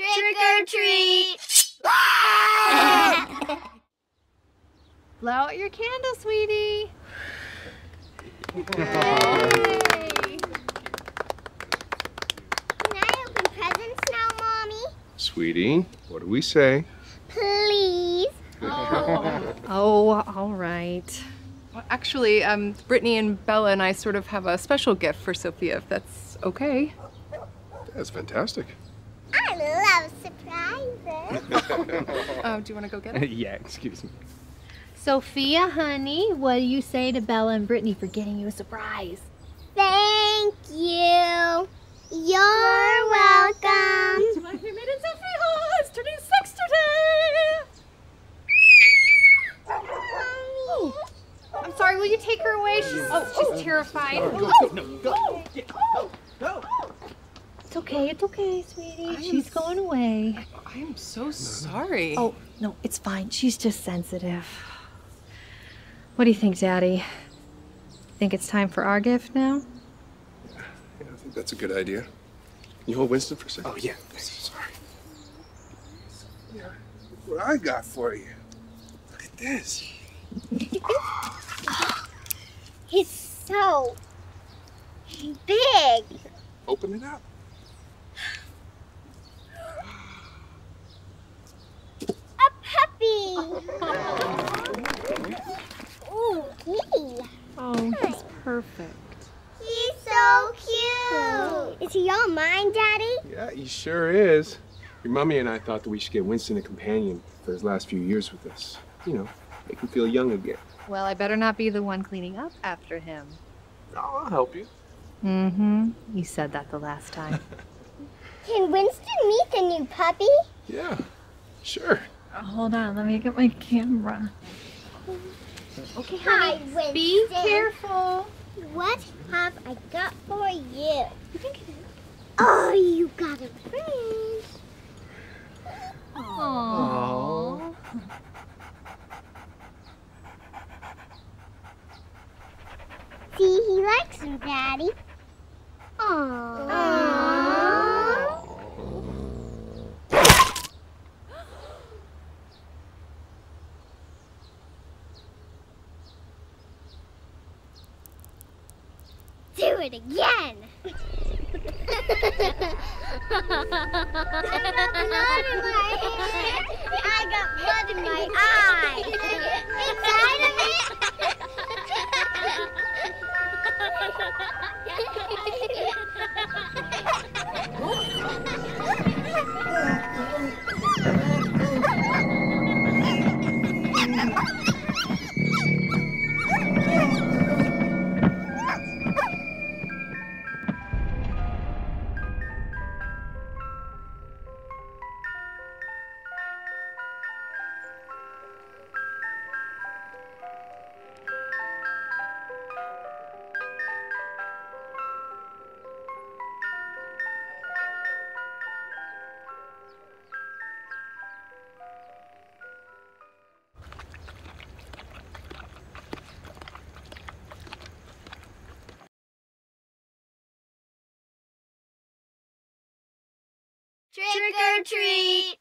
Trick or treat! Blow out your candle, sweetie. Yay. Can I open presents now, Mommy? Sweetie, what do we say? Please. Oh, all right. Well, actually, um, Brittany and Bella and I sort of have a special gift for Sophia, if that's okay. That's fantastic. I love surprises. Oh, do you want to go get it? yeah, excuse me. Sophia, honey, what do you say to Bella and Brittany for getting you a surprise? Thank you. You're welcome. My favorite is Sophia. Oh, it's turning six today. Oh, I'm sorry. Will you take her away? She's oh, she's terrified. It's okay, it's okay, sweetie. She's going away. I am so sorry. Oh, no, it's fine. She's just sensitive. What do you think, Daddy? Think it's time for our gift now? Yeah, I think that's a good idea. Can you hold Winston for a second? Oh, yeah. Sorry. Yeah, look what I got for you. Look at this. It's so big. Open it up. A puppy. Ooh, kitty. Oh, he's perfect. He's so cute. Is he all mine, Daddy? Yeah, he sure is. Your mommy and I thought that we should get Winston a companion for his last few years with us. You know, make him feel young again. Well, I better not be the one cleaning up after him. I'll help you. Mm-hmm. You said that the last time. Can Winston meet the new puppy? Yeah, sure. Hold on, let me get my camera. Okay, Hi, Winston. Be careful. What have I got for you? Oh, you got a friend. Aww. See, he likes him, Daddy. Aww. Do it again. blood in my hair. I got blood in my eye. Trick or treat.